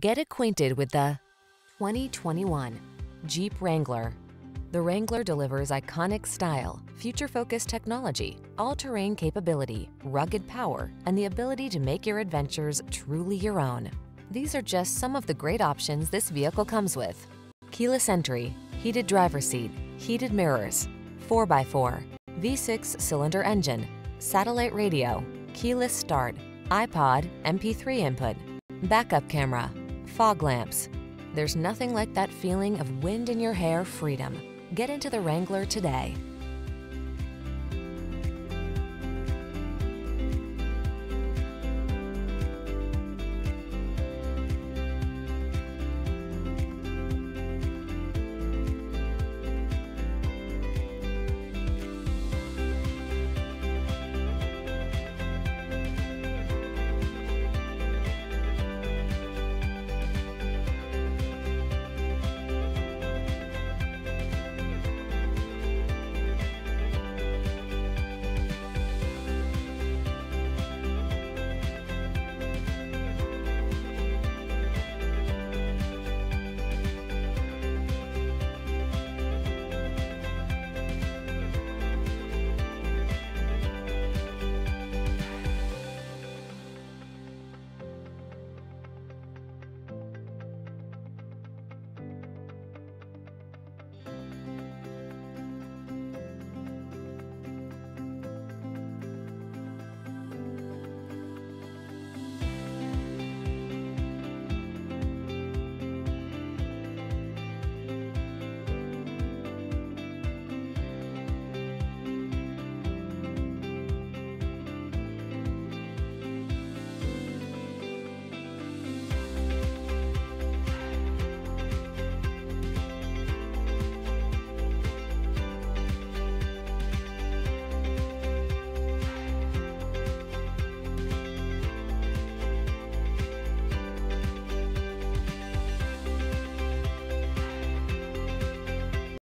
Get acquainted with the 2021 Jeep Wrangler. The Wrangler delivers iconic style, future-focused technology, all-terrain capability, rugged power, and the ability to make your adventures truly your own. These are just some of the great options this vehicle comes with. Keyless entry, heated driver seat, heated mirrors, 4x4, V6 cylinder engine, satellite radio, keyless start, iPod, MP3 input, backup camera, fog lamps. There's nothing like that feeling of wind in your hair freedom. Get into the Wrangler today.